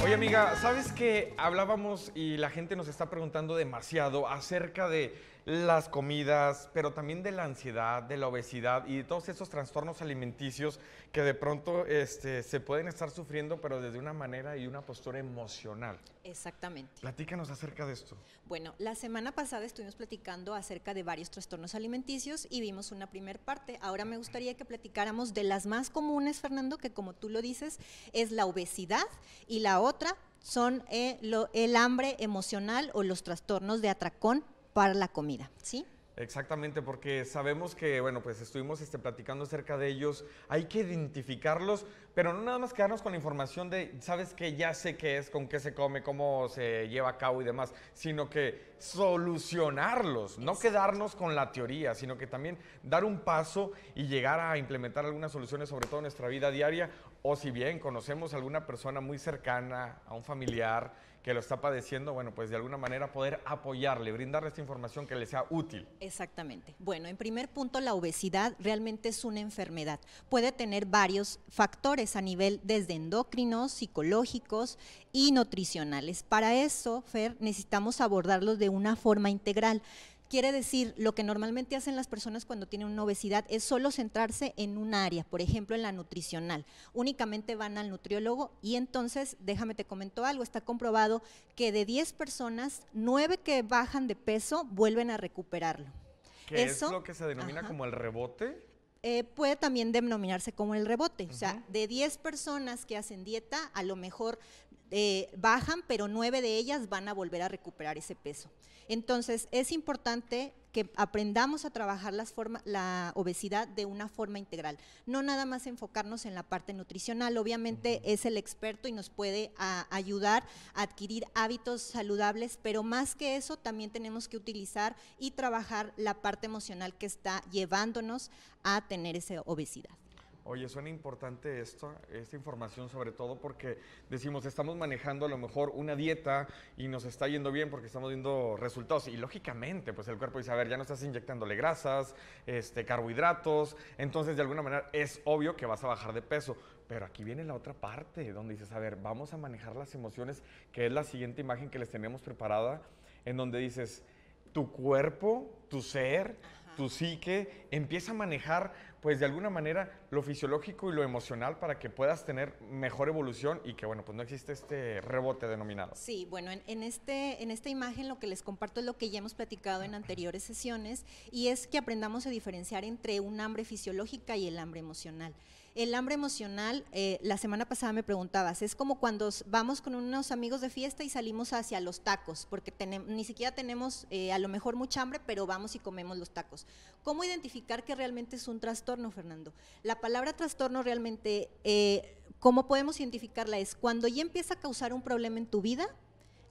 Oye amiga, ¿sabes que hablábamos y la gente nos está preguntando demasiado acerca de las comidas, pero también de la ansiedad, de la obesidad y de todos esos trastornos alimenticios que de pronto este, se pueden estar sufriendo, pero desde una manera y una postura emocional? Exactamente. Platícanos acerca de esto. Bueno, la semana pasada estuvimos platicando acerca de varios trastornos alimenticios y vimos una primer parte. Ahora me gustaría que platicáramos de las más comunes, Fernando, que como tú lo dices, es la obesidad y la otra son eh, el hambre emocional o los trastornos de atracón para la comida, ¿sí? Exactamente, porque sabemos que, bueno, pues estuvimos este, platicando acerca de ellos, hay que identificarlos, pero no nada más quedarnos con la información de, sabes que ya sé qué es, con qué se come, cómo se lleva a cabo y demás, sino que solucionarlos, no quedarnos con la teoría, sino que también dar un paso y llegar a implementar algunas soluciones, sobre todo en nuestra vida diaria, o si bien conocemos a alguna persona muy cercana, a un familiar, que lo está padeciendo, bueno, pues de alguna manera poder apoyarle, brindarle esta información que le sea útil. Exactamente. Bueno, en primer punto, la obesidad realmente es una enfermedad. Puede tener varios factores a nivel desde endocrinos, psicológicos y nutricionales. Para eso, Fer, necesitamos abordarlos de una forma integral. Quiere decir, lo que normalmente hacen las personas cuando tienen una obesidad es solo centrarse en un área, por ejemplo, en la nutricional. Únicamente van al nutriólogo y entonces, déjame te comento algo, está comprobado que de 10 personas, 9 que bajan de peso vuelven a recuperarlo. ¿Qué es lo que se denomina como el rebote? Eh, puede también denominarse como el rebote. O sea, de 10 personas que hacen dieta, a lo mejor eh, bajan, pero 9 de ellas van a volver a recuperar ese peso. Entonces, es importante que aprendamos a trabajar la obesidad de una forma integral, no nada más enfocarnos en la parte nutricional, obviamente es el experto y nos puede ayudar a adquirir hábitos saludables, pero más que eso también tenemos que utilizar y trabajar la parte emocional que está llevándonos a tener esa obesidad. Oye, suena importante esto, esta información sobre todo porque decimos, estamos manejando a lo mejor una dieta y nos está yendo bien porque estamos viendo resultados. Y lógicamente pues el cuerpo dice, a ver, ya no estás inyectándole grasas, este, carbohidratos, entonces de alguna manera es obvio que vas a bajar de peso, pero aquí viene la otra parte donde dices, a ver, vamos a manejar las emociones, que es la siguiente imagen que les tenemos preparada, en donde dices, tu cuerpo, tu ser, tu psique empieza a manejar pues de alguna manera lo fisiológico y lo emocional para que puedas tener mejor evolución y que bueno, pues no existe este rebote denominado. Sí, bueno, en, este, en esta imagen lo que les comparto es lo que ya hemos platicado en anteriores sesiones y es que aprendamos a diferenciar entre un hambre fisiológica y el hambre emocional. El hambre emocional, eh, la semana pasada me preguntabas, es como cuando vamos con unos amigos de fiesta y salimos hacia los tacos, porque ni siquiera tenemos eh, a lo mejor mucha hambre, pero vamos y comemos los tacos. ¿Cómo identificar que realmente es un trastorno, Fernando? La palabra trastorno realmente, eh, ¿cómo podemos identificarla? Es cuando ya empieza a causar un problema en tu vida,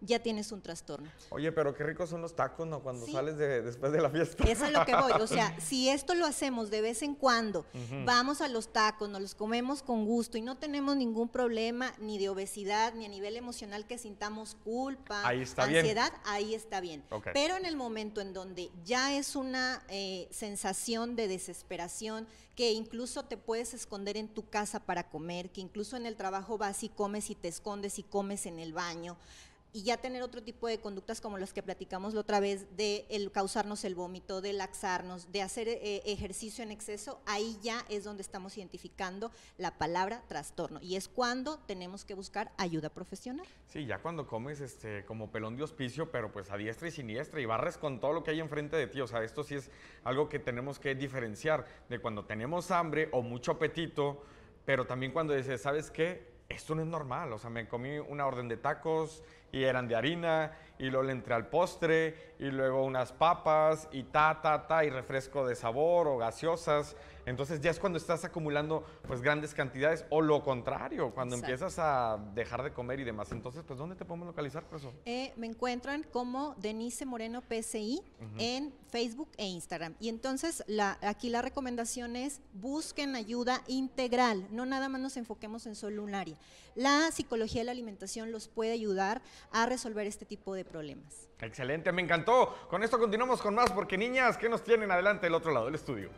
ya tienes un trastorno. Oye, pero qué ricos son los tacos, ¿no? Cuando sales de, después de la fiesta. Eso es lo que voy. O sea, si esto lo hacemos de vez en cuando, vamos a los tacos, nos los comemos con gusto y no tenemos ningún problema ni de obesidad, ni a nivel emocional que sintamos culpa, ansiedad, ahí está bien. Pero en el momento en donde ya es una eh, sensación de desesperación, que incluso te puedes esconder en tu casa para comer, que incluso en el trabajo vas y comes y te escondes y comes en el baño, y ya tener otro tipo de conductas como las que platicamos la otra vez, de el causarnos el vómito, de laxarnos, de hacer eh, ejercicio en exceso, ahí ya es donde estamos identificando la palabra trastorno y es cuando tenemos que buscar ayuda profesional. Sí, ya cuando comes este, como pelón de hospicio, pero pues a diestra y siniestra y barres con todo lo que hay enfrente de ti, o sea, esto sí es algo que tenemos que diferenciar de cuando tenemos hambre o mucho apetito, pero también cuando dices, ¿sabes qué? Esto no es normal, o sea, me comí una orden de tacos, y eran de harina, y luego le entré al postre, y luego unas papas, y ta, ta, ta, y refresco de sabor o gaseosas. Entonces ya es cuando estás acumulando pues grandes cantidades, o lo contrario, cuando empiezas a dejar de comer y demás. Entonces, pues, ¿dónde te podemos localizar, profesor? Eh, me encuentran como Denise Moreno PSI en Facebook e Instagram. Y entonces la, aquí la recomendación es busquen ayuda integral, no nada más nos enfoquemos en solo un área. La psicología de la alimentación los puede ayudar a resolver este tipo de problemas. Excelente, me encantó. Con esto continuamos con más porque niñas, ¿qué nos tienen adelante del otro lado del estudio?